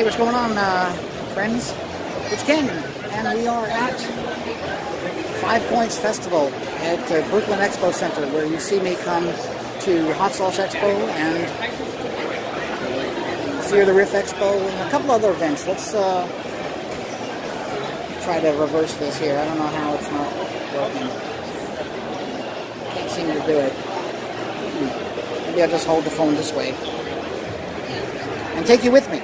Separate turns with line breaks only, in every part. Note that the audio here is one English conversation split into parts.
Hey, what's going on, uh, friends? It's Ken, and we are at Five Points Festival at uh, Brooklyn Expo Center, where you see me come to Hot Sauce Expo and Fear the Riff Expo and a couple other events. Let's uh, try to reverse this here. I don't know how it's not working. Can't seem to do it. Hmm. Maybe I'll just hold the phone this way and take you with me.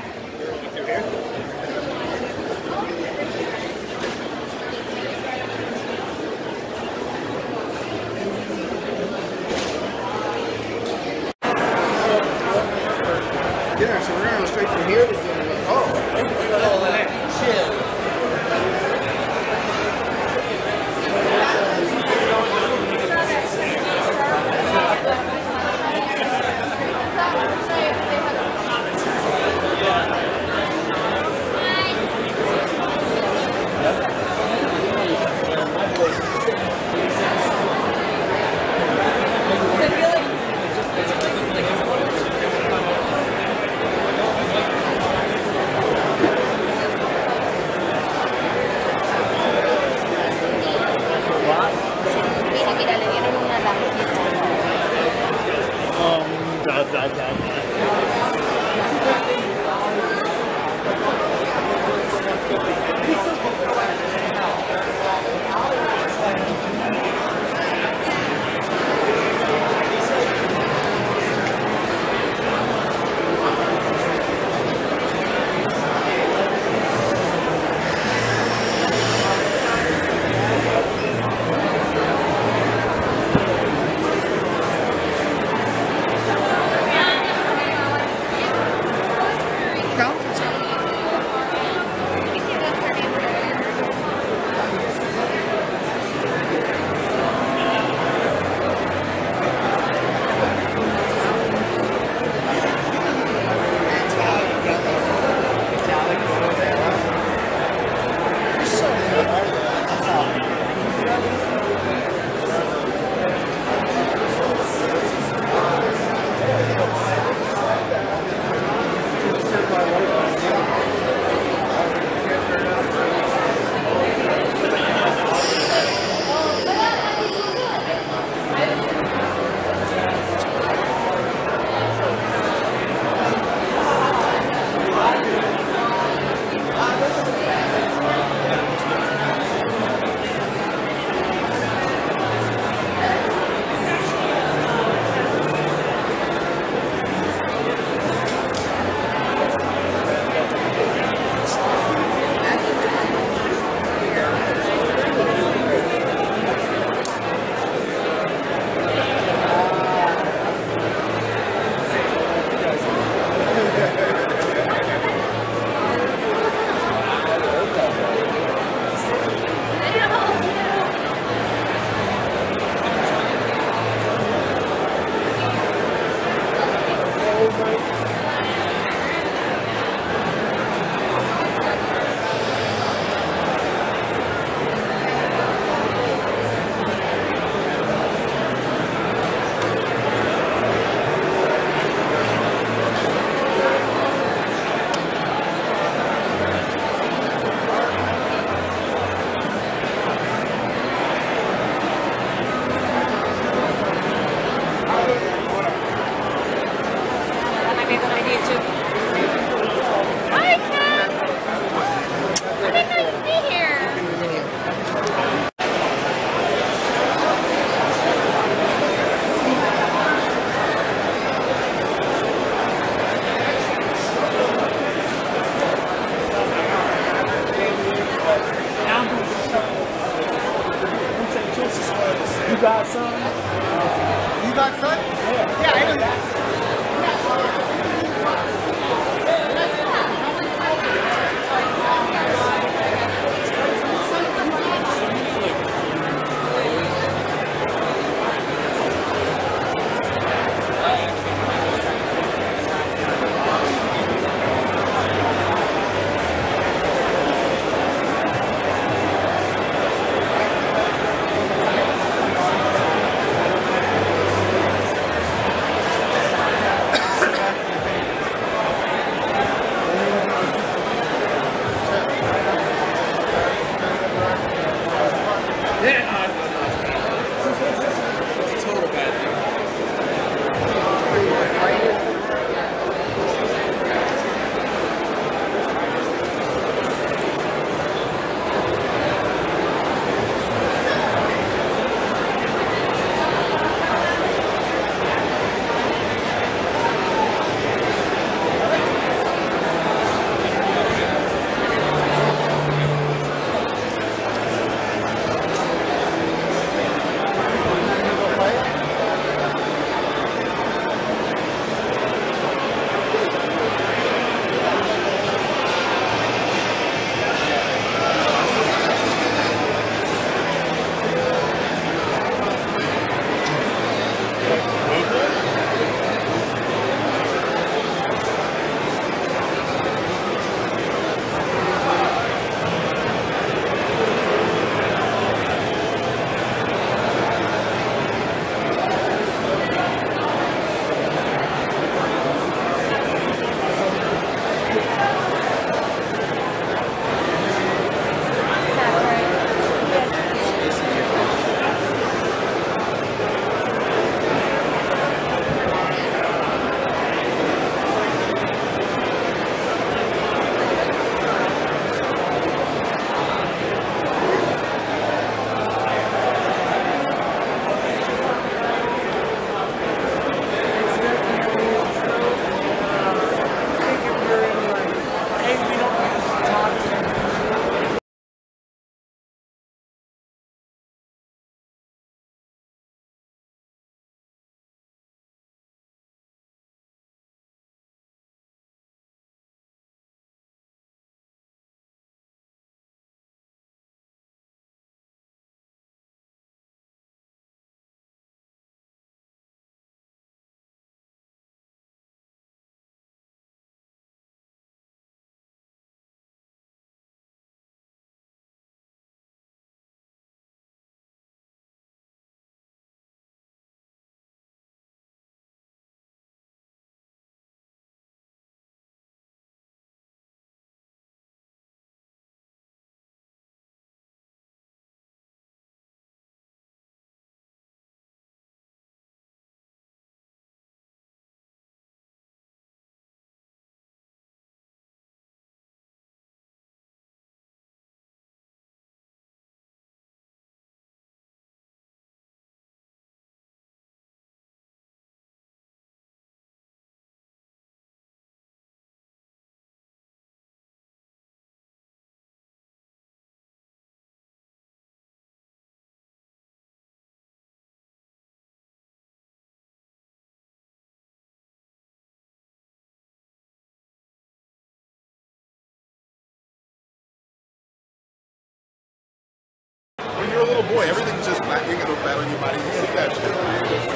Little boy. Everything's just fat. You ain't got no fat on your body. You see that shit.